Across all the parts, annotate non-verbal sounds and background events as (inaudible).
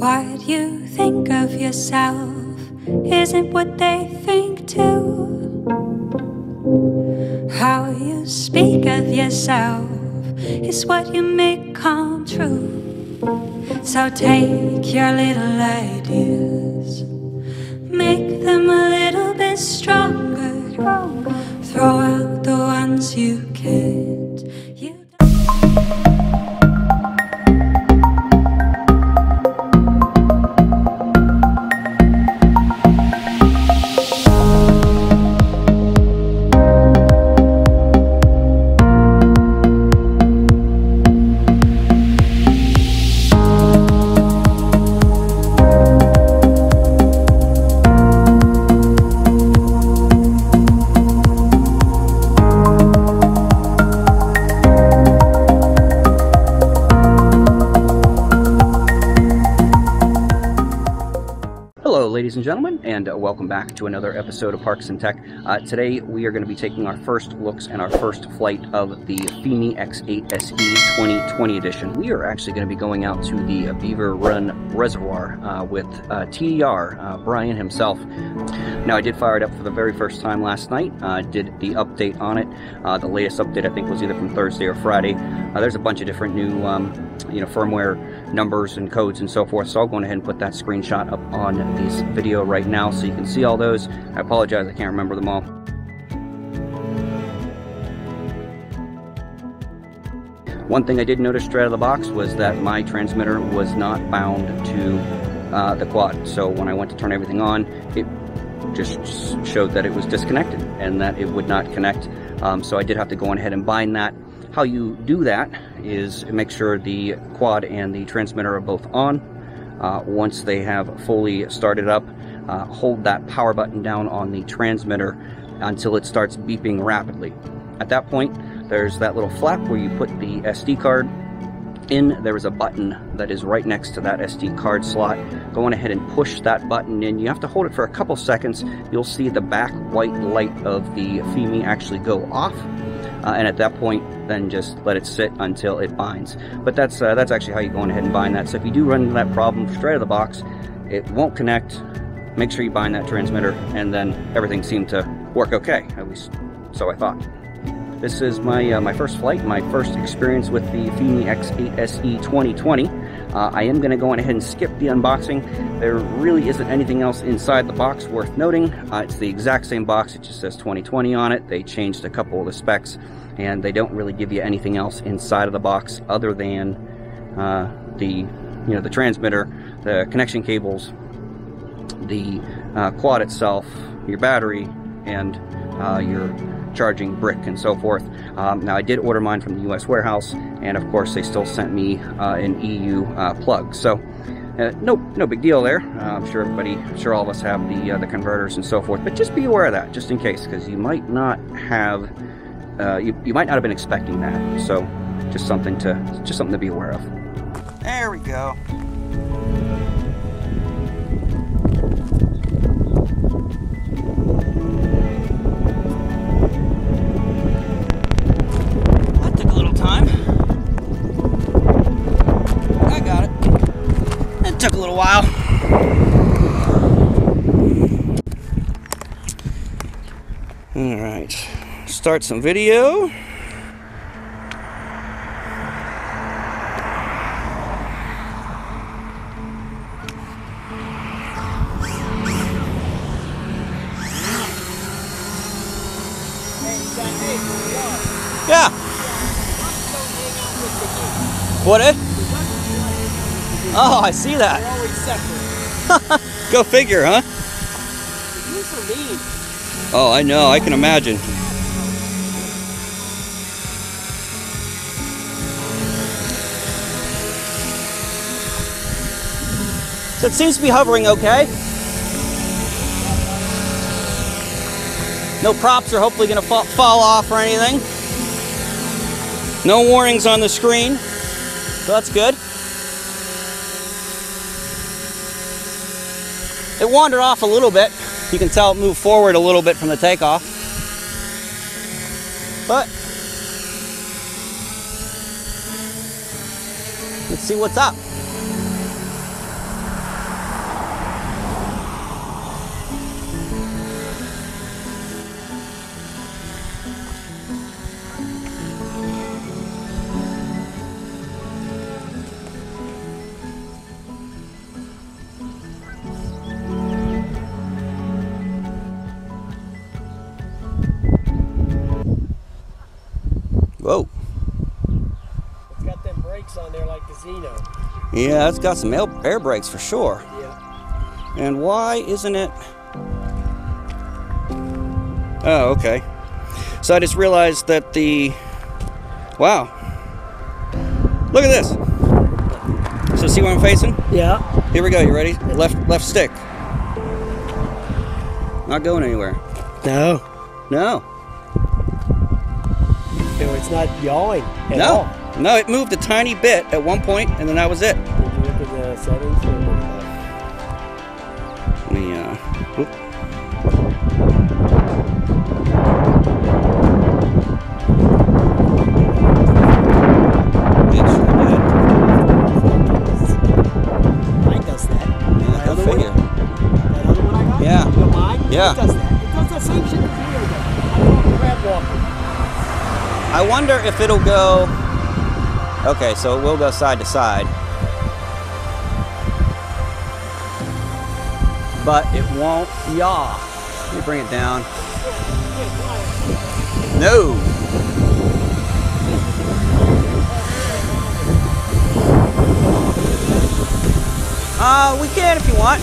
What you think of yourself isn't what they think too. How you speak of yourself is what you make come true. So take your little ideas, make them a little bit stronger. Throw out the ones you can't. Ladies and gentlemen, and uh, welcome back to another episode of Parks and Tech. Uh, today, we are going to be taking our first looks and our first flight of the FIMI X8 SE 2020 edition. We are actually going to be going out to the Beaver Run Reservoir uh, with uh, TDR, uh, Brian himself. Now, I did fire it up for the very first time last night. Did the update on it. Uh, the latest update, I think, was either from Thursday or Friday. There's a bunch of different new, um, you know, firmware numbers and codes and so forth. So I'll go ahead and put that screenshot up on this video right now so you can see all those. I apologize, I can't remember them all. One thing I did notice straight out of the box was that my transmitter was not bound to uh, the quad. So when I went to turn everything on, it just showed that it was disconnected and that it would not connect. Um, so I did have to go on ahead and bind that. How you do that is make sure the quad and the transmitter are both on. Uh, once they have fully started up, uh, hold that power button down on the transmitter until it starts beeping rapidly. At that point, there's that little flap where you put the SD card in. There is a button that is right next to that SD card slot. Go on ahead and push that button in. You have to hold it for a couple seconds. You'll see the back white light of the FIMI actually go off. Uh, and at that point, then just let it sit until it binds. But that's uh, that's actually how you go ahead and bind that. So if you do run into that problem straight out of the box, it won't connect. Make sure you bind that transmitter, and then everything seemed to work okay. At least so I thought. This is my uh, my first flight, my first experience with the FIMI X8 SE 2020. Uh, I am going to go ahead and skip the unboxing. There really isn't anything else inside the box worth noting. Uh, it's the exact same box, it just says 2020 on it. They changed a couple of the specs, and they don't really give you anything else inside of the box other than uh, the you know the transmitter, the connection cables, the uh, quad itself, your battery, and uh, your charging brick and so forth. Um, now I did order mine from the US warehouse and of course they still sent me uh, an EU uh, plug. So uh, no, no big deal there. Uh, I'm sure everybody, I'm sure all of us have the uh, the converters and so forth. But just be aware of that, just in case, because you might not have, uh, you, you might not have been expecting that. So just something to just something to be aware of. There we go. While. All right, start some video. Yeah. What it? Oh, I see that. They're always separate. (laughs) Go figure, huh? These are mean. Oh, I know. I can imagine. So it seems to be hovering okay. No props are hopefully going to fall, fall off or anything. No warnings on the screen, so that's good. It wandered off a little bit. You can tell it moved forward a little bit from the takeoff. But let's see what's up. Yeah, it's got some air air brakes for sure. Yeah. And why isn't it? Oh, okay. So I just realized that the. Wow. Look at this. So see where I'm facing? Yeah. Here we go. You ready? Left left stick. Not going anywhere. No. No. No, it's not yawing at no. all. No, it moved a tiny bit at one point, and then that was it. Did you look at the settings? Let me, uh, whoop. It sure did. Mine does that. Yeah, That go other one? figure. That other one I got? Yeah. You got mine? Yeah. It does that. It does the same shit as the other guy. I don't know, crab walking. I wonder if it'll go. Okay, so it will go side to side. But it won't yaw. Let me bring it down. No. Uh, we can if you want.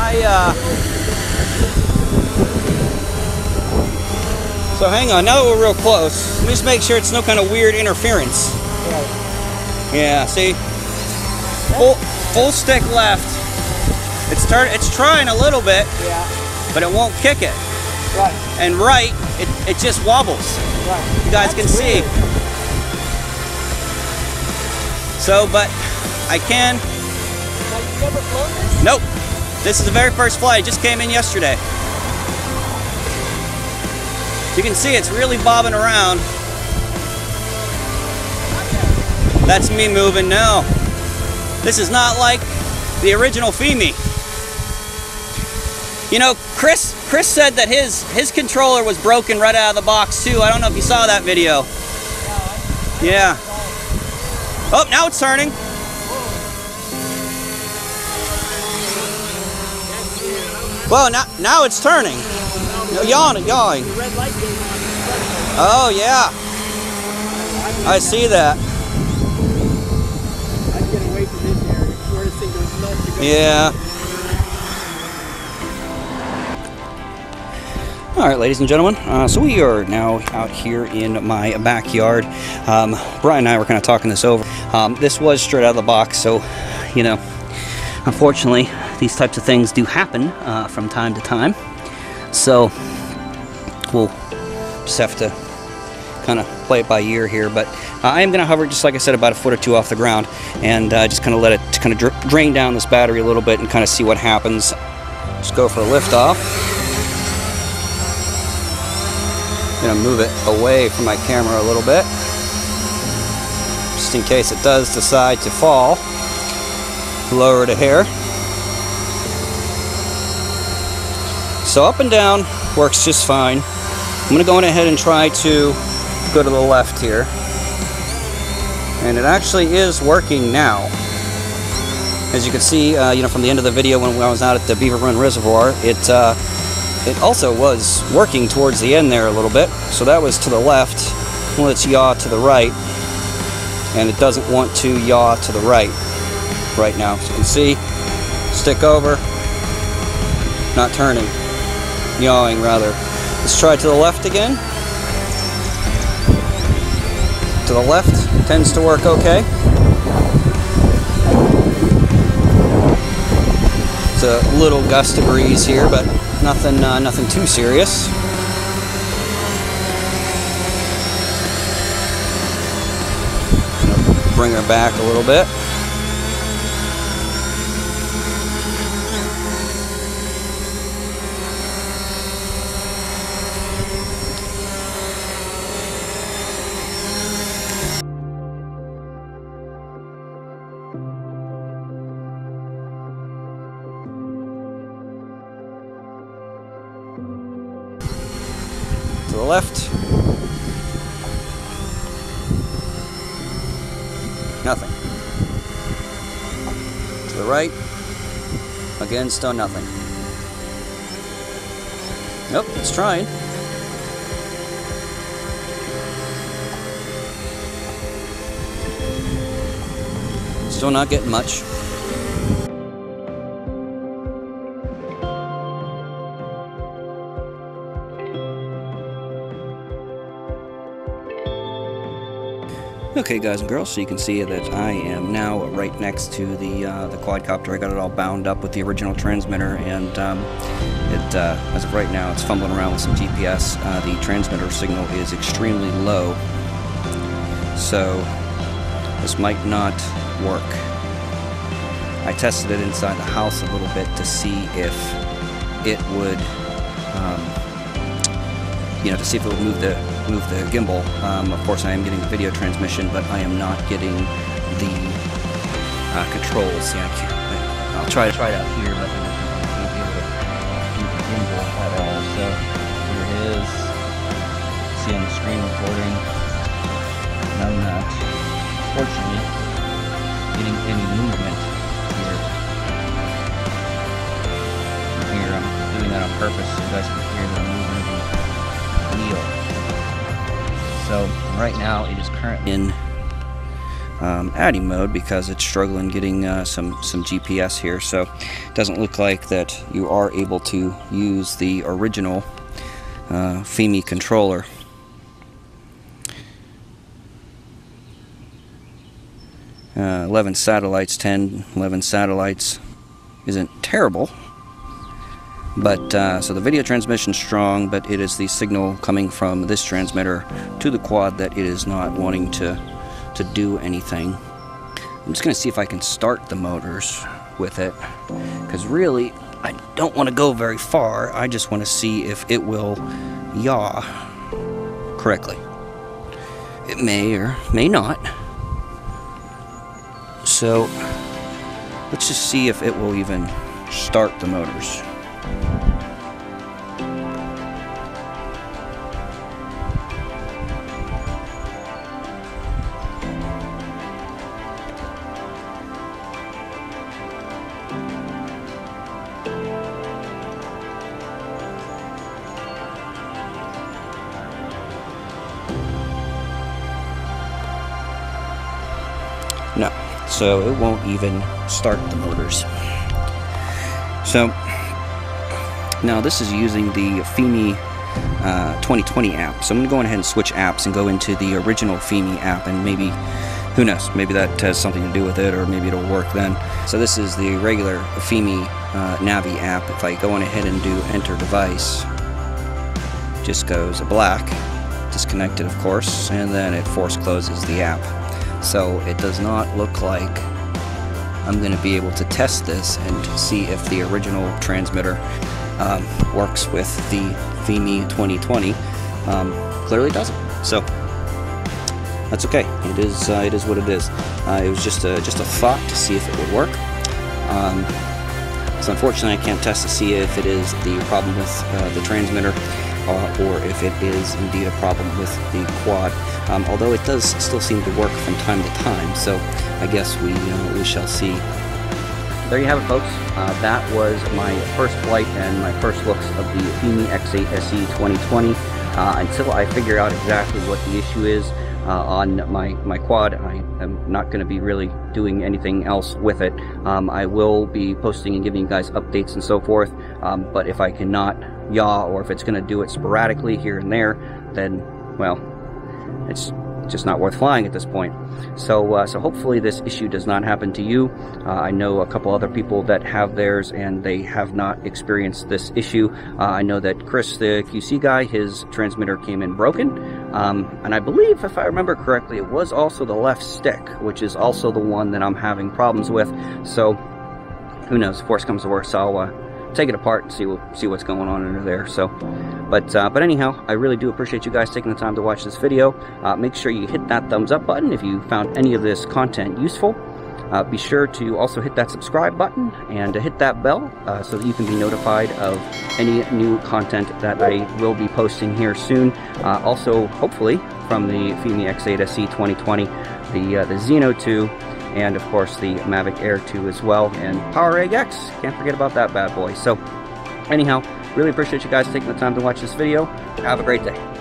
I, uh. So hang on, now that we're real close, let me just make sure it's no kind of weird interference. Right. Yeah, see? Full, full stick left. It's turn, it's trying a little bit, Yeah. but it won't kick it. Right. And right, it, it just wobbles. Right. You guys can see. So, but I can, Now, you never flown this? nope. This is the very first flight, it just came in yesterday. You can see it's really bobbing around. That's me moving now. This is not like the original FIMI. You know, Chris Chris said that his his controller was broken right out of the box too. I don't know if you saw that video. Yeah. Oh, now it's turning. Well, now now it's turning. Yawning, on. Oh yeah, I see that. Yeah. All right, ladies and gentlemen. Uh, so we are now out here in my backyard. Um, Brian and I were kind of talking this over. Um, this was straight out of the box, so you know, unfortunately, these types of things do happen uh, from time to time. So we'll just have to kind of play it by ear here. But uh, I am going to hover, just like I said, about a foot or two off the ground, and uh, just kind of let it kind of dra- drain down this battery a little bit and kind of see what happens. Just go for a lift off. Gonna move it away from my camera a little bit, just in case it does decide to fall. Lower to here. So up and down works just fine. I'm gonna go on ahead and try to go to the left here. And it actually is working now. As you can see, uh, you know, from the end of the video when I was out at the Beaver Run Reservoir, it uh, it also was working towards the end there a little bit. So that was to the left. Let's yaw to the right, and it doesn't want to yaw to the right right now. As you can see, stick over, not turning, yawing rather. Let's try to the left again. To the left tends to work okay. It's a little gust of breeze here, but nothing, uh, nothing too serious. Bring her back a little bit. To the left. Nothing. To the right. Again, still nothing. Nope, it's trying. Still not getting much. Okay, guys and girls, so you can see that I am now right next to the uh, the quadcopter. I got it all bound up with the original transmitter, and um, it, uh, as of right now, it's fumbling around with some GPS. Uh, the transmitter signal is extremely low, so this might not work. I tested it inside the house a little bit to see if it would, um, you know, to see if it would move the move the gimbal. Um, of course, I am getting the video transmission, but I am not getting the uh, controls. Yeah, I can't. I'll try to try it out here, but going to be able to move the gimbal at all. So here it is. See on the screen recording. And I'm not, fortunately, getting any movement here. Here, I'm doing that on purpose so you guys can hear that I'm So right now it is currently in um, ATTI mode because it's struggling getting uh, some some GPS here. So it doesn't look like that you are able to use the original uh, FIMI controller. Uh, 11 satellites, 10, 11 satellites isn't terrible. But uh, so the video transmission strong, but it is the signal coming from this transmitter to the quad that it is not wanting to to do anything. I'm just going to see if I can start the motors with it, because really I don't want to go very far. I just want to see if it will yaw correctly. It may or may not. So let's just see if it will even start the motors. So it won't even start the motors. So now this is using the FIMI uh, 2020 app. So I'm going to go ahead and switch apps and go into the original FIMI app and maybe, who knows, maybe that has something to do with it or maybe it'll work then. So this is the regular FIMI uh, Navi app. If I go on ahead and do enter device, just goes a black, disconnected of course, and then it force closes the app. So it does not look like I'm going to be able to test this and see if the original transmitter um, works with the FIMI 2020. Um, clearly doesn't. So that's okay. It is uh, it is what it is. Uh, it was just a just a thought to see if it would work. Um, so unfortunately, I can't test to see if it is the problem with uh, the transmitter uh, or if it is indeed a problem with the quad. Um, although it does still seem to work from time to time, so I guess we uh, we shall see. There you have it, folks. Uh, that was my first flight and my first looks of the FIMI X8 SE 2020. Uh, until I figure out exactly what the issue is uh, on my, my quad, I am not going to be really doing anything else with it. Um, I will be posting and giving you guys updates and so forth, um, but if I cannot yaw or if it's going to do it sporadically here and there, then, well, it's just not worth flying at this point. So, uh, so hopefully this issue does not happen to you. Uh, I know a couple other people that have theirs and they have not experienced this issue. Uh, I know that Chris, the QC guy, his transmitter came in broken. Um, and I believe, if I remember correctly, it was also the left stick, which is also the one that I'm having problems with. So, who knows? If worse comes to worse, I'll uh, take it apart and see see what's going on under there. So, but uh, but anyhow, I really do appreciate you guys taking the time to watch this video. Uh, make sure you hit that thumbs up button if you found any of this content useful. Uh, be sure to also hit that subscribe button and hit that bell uh, so that you can be notified of any new content that I will be posting here soon. Uh, also, hopefully, from the FIMI X8 SE 2020, the, uh, the Zino 2, and of course the Mavic Air 2 as well, and PowerEgg X. Can't forget about that bad boy. So, anyhow, really appreciate you guys taking the time to watch this video. Have a great day.